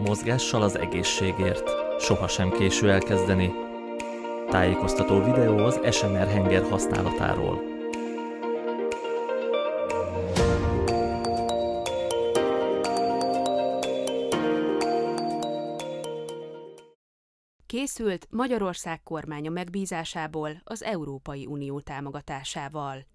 mozgással az egészségért. Sohasem késő elkezdeni. Tájékoztató videó az SMR henger használatáról. Készült Magyarország kormánya megbízásából az Európai Unió támogatásával.